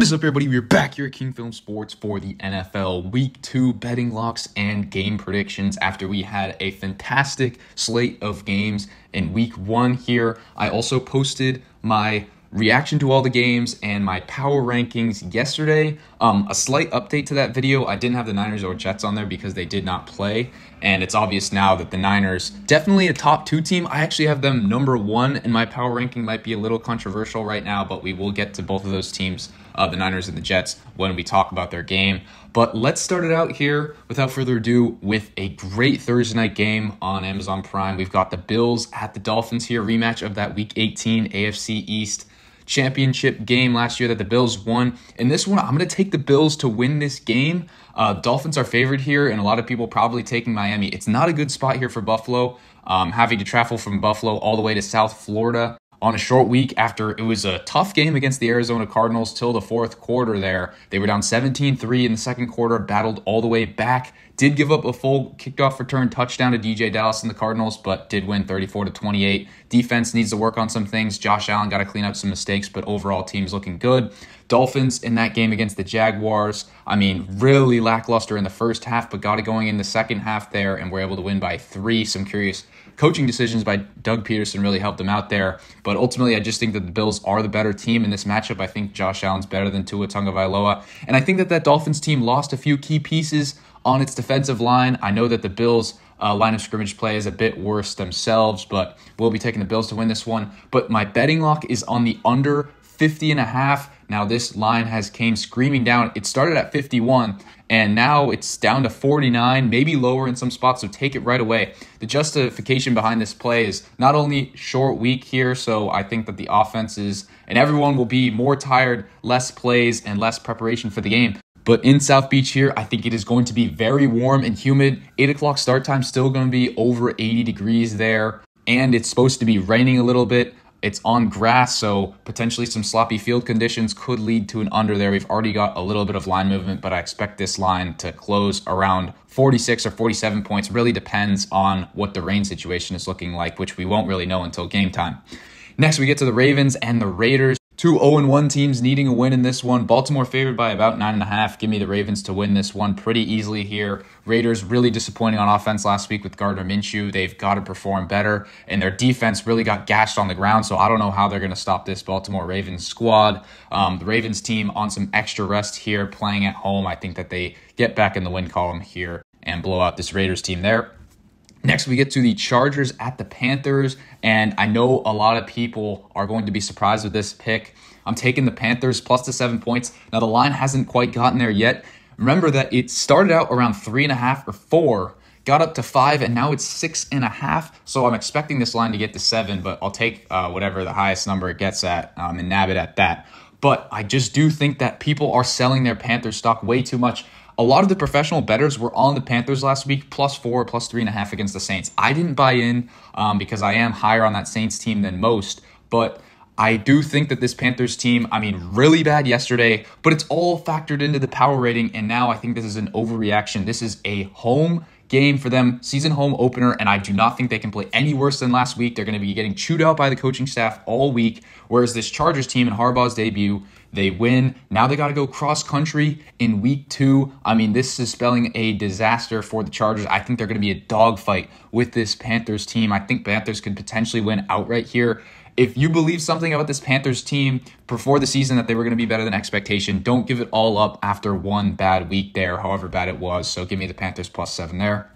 What is up, everybody? We're back here at King Film Sports for the NFL Week 2 betting locks and game predictions after we had a fantastic slate of games in Week 1 here. I also posted my reaction to all the games and my power rankings yesterday. Um, a slight update to that video. I didn't have the Niners or Jets on there because they did not play. And it's obvious now that the Niners, definitely a top two team. I actually have them number one in my power ranking. Might be a little controversial right now, but we will get to both of those teams, uh, the Niners and the Jets, when we talk about their game. But let's start it out here without further ado with a great Thursday night game on Amazon Prime. We've got the Bills at the Dolphins here, rematch of that Week 18 AFC East championship game last year that the Bills won. In this one, I'm going to take the Bills to win this game. Uh, Dolphins are favored here, and a lot of people probably taking Miami. It's not a good spot here for Buffalo. Um, having to travel from Buffalo all the way to South Florida on a short week after it was a tough game against the Arizona Cardinals till the fourth quarter there. They were down 17 3 in the second quarter, battled all the way back. Did give up a full kickoff return touchdown to DeeJay Dallas and the Cardinals, but did win 34 to 28. Defense needs to work on some things. Josh Allen got to clean up some mistakes, but overall, team's looking good. Dolphins in that game against the Jaguars, I mean, really lackluster in the first half, but got it going in the second half there, and were able to win by three. Some curious coaching decisions by Doug Pederson really helped them out there. But ultimately, I just think that the Bills are the better team in this matchup. I think Josh Allen's better than Tua Tagovailoa, and I think that that Dolphins team lost a few key pieces on its defensive line. I know that the Bills. Uh, line of scrimmage play is a bit worse themselves, but we'll be taking the Bills to win this one. But my betting lock is on the under 50 and a half. Now this line has came screaming down. It started at 51 and now it's down to 49, maybe lower in some spots, so take it right away. The justification behind this play is not only short week here, so I think that the offenses and everyone will be more tired, less plays, and less preparation for the game. But in South Beach here, I think it is going to be very warm and humid. 8 o'clock start time, still going to be over 80 degrees there. And it's supposed to be raining a little bit. It's on grass, so potentially some sloppy field conditions could lead to an under there. We've already got a little bit of line movement, but I expect this line to close around 46 or 47 points. Really depends on what the rain situation is looking like, which we won't really know until game time. Next, we get to the Ravens and the Raiders. Two 0 1 teams needing a win in this one. Baltimore favored by about 9.5. Give me the Ravens to win this one pretty easily here. Raiders really disappointing on offense last week with Gardner Minshew. They've got to perform better, and their defense really got gashed on the ground, so I don't know how they're going to stop this Baltimore Ravens squad. Um, the Ravens team on some extra rest here, playing at home. I think that they get back in the win column here and blow out this Raiders team there. Next, we get to the Chargers at the Panthers, and I know a lot of people are going to be surprised with this pick. I'm taking the Panthers plus the seven points. Now, the line hasn't quite gotten there yet. Remember that it started out around three and a half or four, got up to five, and now it's six and a half. So I'm expecting this line to get to seven, but I'll take uh, whatever the highest number it gets at um, and nab it at that. But I just do think that people are selling their Panthers stock way too much a lot of the professional bettors were on the Panthers last week, plus four, plus three and a half against the Saints. I didn't buy in um, because I am higher on that Saints team than most, but I do think that this Panthers team, I mean, really bad yesterday, but it's all factored into the power rating, and now I think this is an overreaction. This is a home game for them, season home opener, and I do not think they can play any worse than last week. They're going to be getting chewed out by the coaching staff all week, whereas this Chargers team in Harbaugh's debut, they win. Now they got to go cross country in week two. I mean, this is spelling a disaster for the Chargers. I think they're going to be a dogfight with this Panthers team. I think Panthers could potentially win outright here if you believe something about this Panthers team before the season that they were going to be better than expectation, don't give it all up after one bad week there, however bad it was. So give me the Panthers plus seven there.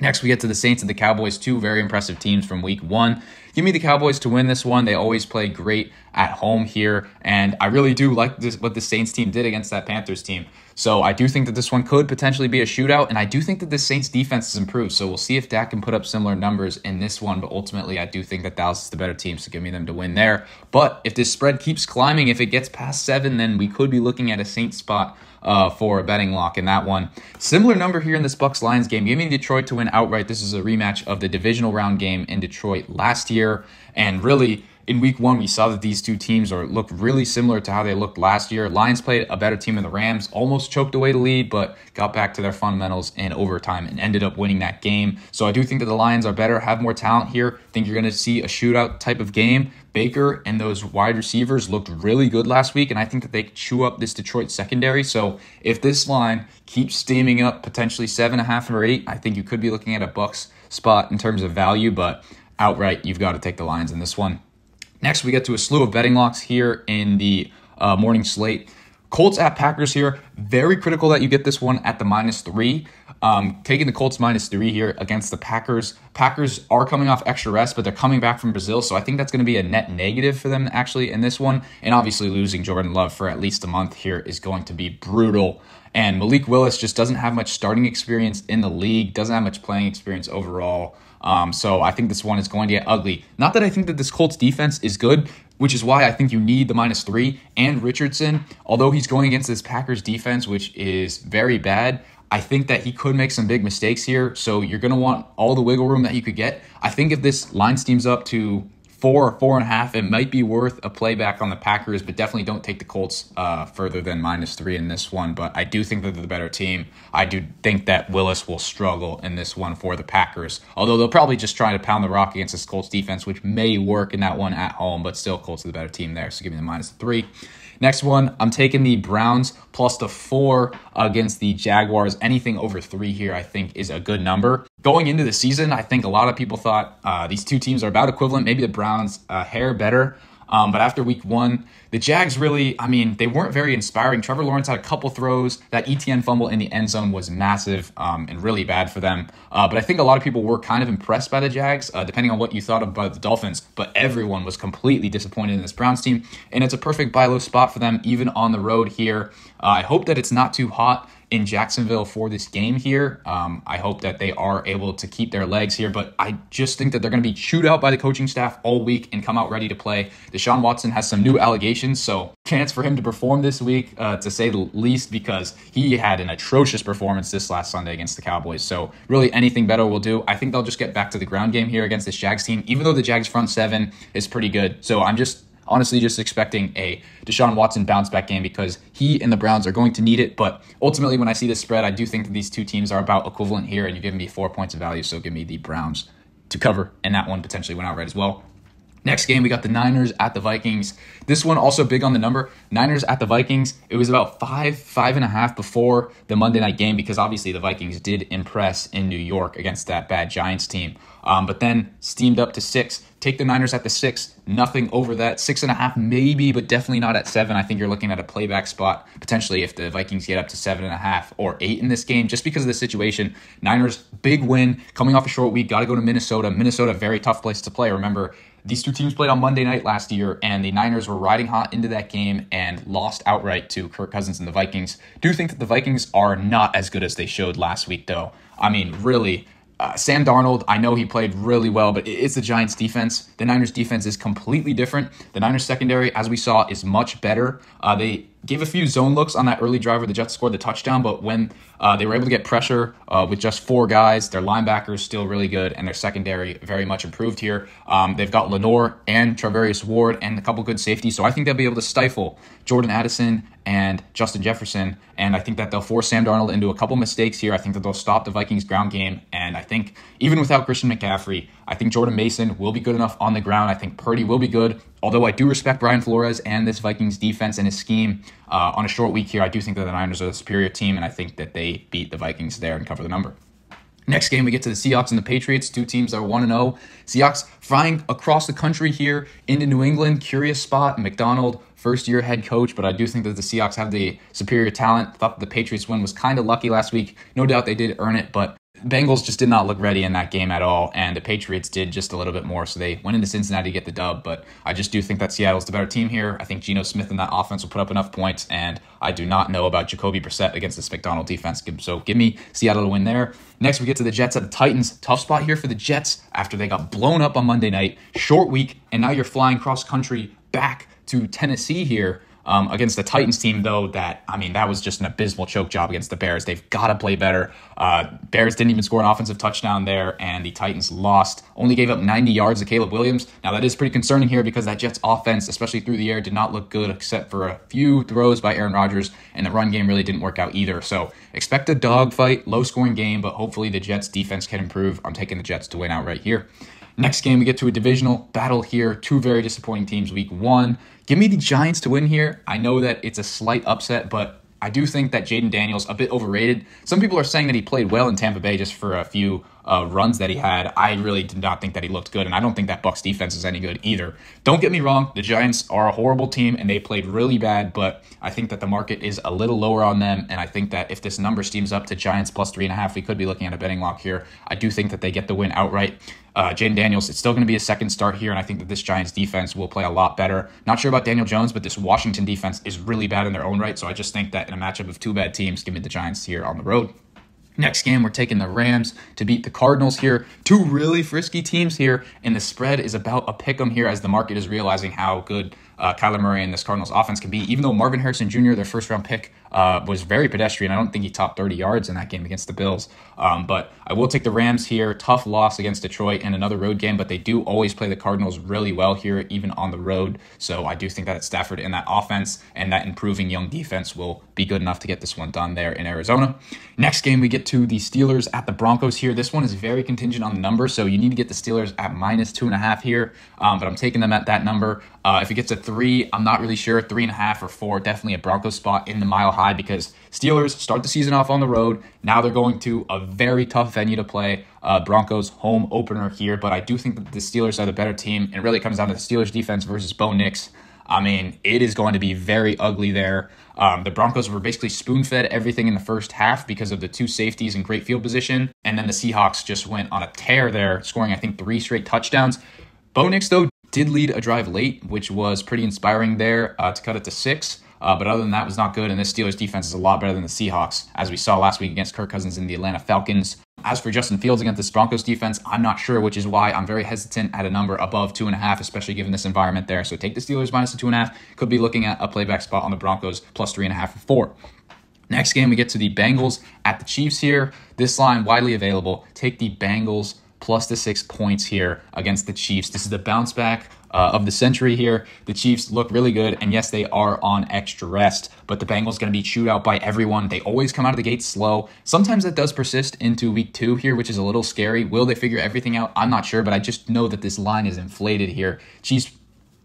Next, we get to the Saints and the Cowboys, two very impressive teams from week one. Give me the Cowboys to win this one. They always play great at home here, and I really do like this, what the Saints team did against that Panthers team. So I do think that this one could potentially be a shootout, and I do think that the Saints defense has improved. So we'll see if Dak can put up similar numbers in this one, but ultimately I do think that Dallas is the better team, so give me them to win there. But if this spread keeps climbing, if it gets past seven, then we could be looking at a Saints spot uh, for a betting lock in that one. Similar number here in this Bucs Lions game. Give me Detroit to win outright. This is a rematch of the divisional round game in Detroit last year, and really in week one, we saw that these two teams are look really similar to how they looked last year. Lions played a better team in the Rams, almost choked away the lead, but got back to their fundamentals in overtime and ended up winning that game. So I do think that the Lions are better, have more talent here. Think you're going to see a shootout type of game. Baker and those wide receivers looked really good last week, and I think that they chew up this Detroit secondary. So if this line keeps steaming up, potentially seven and a half or eight, I think you could be looking at a Bucs spot in terms of value, but outright, you've got to take the Lions in this one. Next, we get to a slew of betting locks here in the uh, morning slate. Colts at Packers here. Very critical that you get this one at the minus three. Um, taking the Colts minus three here against the Packers. Packers are coming off extra rest, but they're coming back from Brazil, so I think that's going to be a net negative for them actually in this one. And obviously, losing Jordan Love for at least a month here is going to be brutal. And Malik Willis just doesn't have much starting experience in the league, doesn't have much playing experience overall. Um, so I think this one is going to get ugly. Not that I think that this Colts defense is good, which is why I think you need the minus three. And Richardson, although he's going against this Packers defense, which is very bad, I think that he could make some big mistakes here. So you're going to want all the wiggle room that you could get. I think if this line steams up to four or four and a half, it might be worth a playback on the Packers, but definitely don't take the Colts uh, further than minus three in this one. But I do think that they're the better team. I do think that Willis will struggle in this one for the Packers, although they'll probably just try to pound the rock against this Colts defense, which may work in that one at home, but still Colts are the better team there. So give me the minus three. Next one, I'm taking the Browns plus the four against the Jaguars. Anything over three here, I think, is a good number. Going into the season, I think a lot of people thought uh, these two teams are about equivalent. Maybe the Browns a hair better. Um, but after week one, the Jags really, I mean, they weren't very inspiring. Trevor Lawrence had a couple throws. That ETN fumble in the end zone was massive um, and really bad for them. Uh, but I think a lot of people were kind of impressed by the Jags, uh, depending on what you thought about the Dolphins. But everyone was completely disappointed in this Browns team. And it's a perfect buy low spot for them, even on the road here. Uh, I hope that it's not too hot in Jacksonville for this game here. Um, I hope that they are able to keep their legs here, but I just think that they're going to be chewed out by the coaching staff all week and come out ready to play. Deshaun Watson has some new allegations, so chance for him to perform this week, uh, to say the least, because he had an atrocious performance this last Sunday against the Cowboys. So really, anything better will do. I think they'll just get back to the ground game here against this Jags team, even though the Jags front seven is pretty good. So I'm just honestly just expecting a Deshaun Watson bounce back game because he and the Browns are going to need it. But ultimately, when I see this spread, I do think that these two teams are about equivalent here, and you're giving me four points of value, so give me the Browns to cover, and that one potentially went out right as well. Next game, we got the Niners at the Vikings. This one also big on the number. Niners at the Vikings. It was about five, five and a half before the Monday night game because obviously the Vikings did impress in New York against that bad Giants team. Um, but then steamed up to six. Take the Niners at the six. Nothing over that. Six and a half, maybe, but definitely not at seven. I think you're looking at a playback spot potentially if the Vikings get up to seven and a half or eight in this game, just because of the situation. Niners, big win, coming off a short week, got to go to Minnesota. Minnesota, very tough place to play. Remember, these two teams played on Monday night last year, and the Niners were riding hot into that game and lost outright to Kirk Cousins and the Vikings. Do you think that the Vikings are not as good as they showed last week, though. I mean, really, uh, Sam Darnold, I know he played really well, but it's the Giants' defense. The Niners' defense is completely different. The Niners' secondary, as we saw, is much better. Uh, they gave a few zone looks on that early drive where the Jets scored the touchdown, but when uh, they were able to get pressure uh, with just four guys, their linebackers still really good, and their secondary very much improved here. Um, they've got Lenoir and Charvarius Ward and a couple good safeties, so I think they'll be able to stifle Jordan Addison and Justin Jefferson, and I think that they'll force Sam Darnold into a couple mistakes here. I think that they'll stop the Vikings' ground game, and I think even without Christian McCaffrey, I think Jordan Mason will be good enough on the ground. I think Purdy will be good. Although I do respect Brian Flores and this Vikings defense and his scheme uh, on a short week here, I do think that the Niners are the superior team, and I think that they beat the Vikings there and cover the number. Next game, we get to the Seahawks and the Patriots, two teams that are 1 0. Seahawks flying across the country here into New England. Curious spot. Macdonald, first year head coach, but I do think that the Seahawks have the superior talent. Thought the Patriots win was kind of lucky last week. No doubt they did earn it, but Bengals just did not look ready in that game at all, and the Patriots did just a little bit more. So they went into Cincinnati to get the dub, but I just do think that Seattle's the better team here. I think Geno Smith and that offense will put up enough points, and I do not know about Jacoby Brissett against this Macdonald defense. So give me Seattle to win there. Next, we get to the Jets at the Titans. Tough spot here for the Jets after they got blown up on Monday night. Short week, and now you're flying cross country back to Tennessee here Um, against the Titans team, though, that, I mean, that was just an abysmal choke job against the Bears. They've got to play better. Uh, Bears didn't even score an offensive touchdown there, and the Titans lost. Only gave up 90 yards to Caleb Williams. Now, that is pretty concerning here because that Jets offense, especially through the air, did not look good except for a few throws by Aaron Rodgers, and the run game really didn't work out either. So expect a dogfight, low scoring game, but hopefully the Jets defense can improve. I'm taking the Jets to win out right here. Next game, we get to a divisional battle here. Two very disappointing teams week one. Give me the Giants to win here. I know that it's a slight upset, but I do think that Jayden Daniels a bit overrated. Some people are saying that he played well in Tampa Bay just for a few uh, runs that he had. I really did not think that he looked good, and I don't think that Bucs defense is any good either. Don't get me wrong, the Giants are a horrible team and they played really bad, but I think that the market is a little lower on them, and I think that if this number steams up to Giants plus three and a half, we could be looking at a betting lock here. I do think that they get the win outright. Uh, Jayden Daniels, it's still going to be a second start here, and I think that this Giants defense will play a lot better. Not sure about Daniel Jones, but this Washington defense is really bad in their own right, so I just think that in a matchup of two bad teams, give me the Giants here on the road. Next game, we're taking the Rams to beat the Cardinals here. Two really frisky teams here, and the spread is about a pick 'em here as the market is realizing how good uh, Kyler Murray and this Cardinals offense can be. Even though Marvin Harrison Jr., their first round pick, uh, was very pedestrian. I don't think he topped 30 yards in that game against the Bills. Um, but I will take the Rams here. Tough loss against Detroit and another road game, but they do always play the Cardinals really well here, even on the road. So I do think that Stafford and that offense and that improving young defense will be good enough to get this one done there in Arizona. Next game, we get to the Steelers at the Broncos here. This one is very contingent on the number, so you need to get the Steelers at minus two and a half here. Um, but I'm taking them at that number. Uh, if it gets a three, I'm not really sure. Three and a half or four, definitely a Broncos spot in the mile high because Steelers start the season off on the road. Now they're going to a very tough venue to play. Uh, Broncos home opener here, but I do think that the Steelers are the better team. It really comes down to the Steelers defense versus Bo Nix. I mean, it is going to be very ugly there. Um, the Broncos were basically spoon fed everything in the first half because of the two safeties and great field position. And then the Seahawks just went on a tear there, scoring, I think, three straight touchdowns. Bo Nix, though, did lead a drive late, which was pretty inspiring there uh, to cut it to six. Uh, but other than that, was not good. And this Steelers defense is a lot better than the Seahawks, as we saw last week against Kirk Cousins and the Atlanta Falcons. As for Justin Fields against this Broncos defense, I'm not sure, which is why I'm very hesitant at a number above two and a half, especially given this environment there. So take the Steelers minus the two and a half. Could be looking at a playback spot on the Broncos plus three and a half or four. Next game, we get to the Bengals at the Chiefs here. This line widely available. Take the Bengals plus the six points here against the Chiefs. This is the bounce back uh, of the century here. The Chiefs look really good, and yes, they are on extra rest, but the Bengals going to be chewed out by everyone. They always come out of the gate slow. Sometimes that does persist into week two here, which is a little scary. Will they figure everything out? I'm not sure, but I just know that this line is inflated here. Chiefs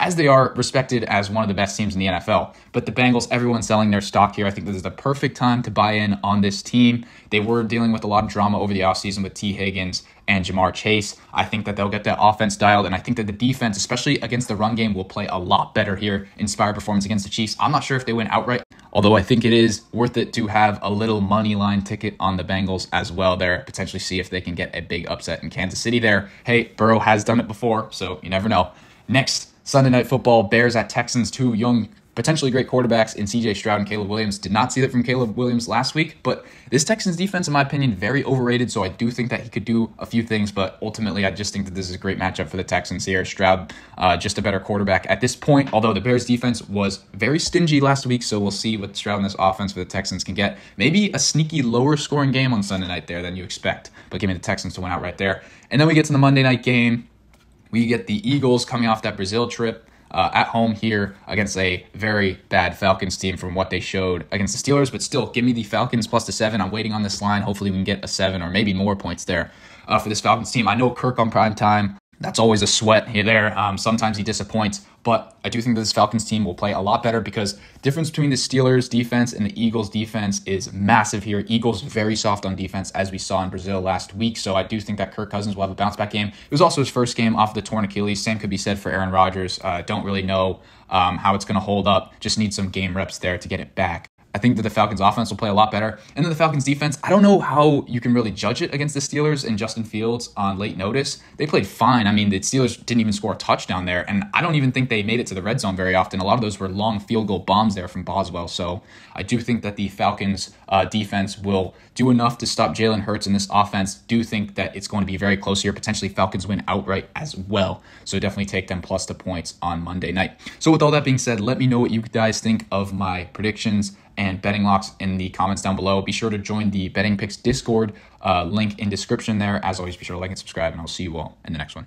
as they are respected as one of the best teams in the NFL. But the Bengals, everyone's selling their stock here. I think this is the perfect time to buy in on this team. They were dealing with a lot of drama over the offseason with Tee Higgins and Ja'Marr Chase. I think that they'll get that offense dialed, and I think that the defense, especially against the run game, will play a lot better here. Inspired performance against the Chiefs. I'm not sure if they win outright, although I think it is worth it to have a little money line ticket on the Bengals as well there, potentially see if they can get a big upset in Kansas City there. Hey, Burrow has done it before, so you never know. Next, Sunday night football, Bears at Texans, two young, potentially great quarterbacks in CJ Stroud and Caleb Williams. Did not see that from Caleb Williams last week, but this Texans defense, in my opinion, very overrated. So I do think that he could do a few things, but ultimately, I just think that this is a great matchup for the Texans here. Stroud, uh, just a better quarterback at this point, although the Bears defense was very stingy last week. So we'll see what Stroud and this offense for the Texans can get. Maybe a sneaky lower scoring game on Sunday night there than you expect, but give me the Texans to win out right there. And then we get to the Monday night game. We get the Eagles coming off that Brazil trip. Uh, at home here against a very bad Falcons team from what they showed against the Steelers, but still, give me the Falcons plus the seven. I'm waiting on this line. Hopefully, we can get a seven or maybe more points there uh, for this Falcons team. I know Kirk on prime time that's always a sweat here there. Um, sometimes he disappoints, but I do think that this Falcons team will play a lot better because difference between the Steelers defense and the Eagles defense is massive here. Eagles very soft on defense as we saw in Brazil last week, so I do think that Kirk Cousins will have a bounce back game. It was also his first game off the torn Achilles. Same could be said for Aaron Rodgers. Uh, don't really know um, how it's going to hold up. Just need some game reps there to get it back. I think that the Falcons offense will play a lot better. And then the Falcons defense, I don't know how you can really judge it against the Steelers and Justin Fields on late notice. They played fine. I mean, the Steelers didn't even score a touchdown there, and I don't even think they made it to the red zone very often. A lot of those were long field goal bombs there from Boswell. So I do think that the Falcons uh, defense will do enough to stop Jalen Hurts in this offense. Do think that it's going to be very close here. Potentially Falcons win outright as well. So definitely take them plus the points on Monday night. So with all that being said, let me know what you guys think of my predictions and betting locks in the comments down below. Be sure to join the Betting Picks Discord uh, link in description there. As always, be sure to like and subscribe, and I'll see you all in the next one.